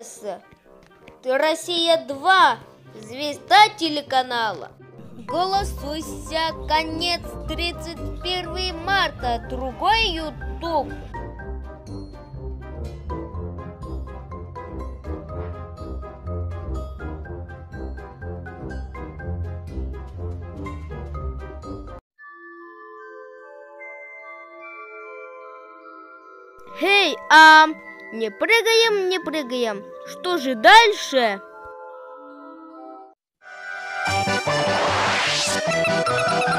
С. Россия-2, звезда телеканала. Голосуйся, конец 31 марта, другой YouTube. Эй, а не прыгаем, не прыгаем. Что же дальше? Thank you.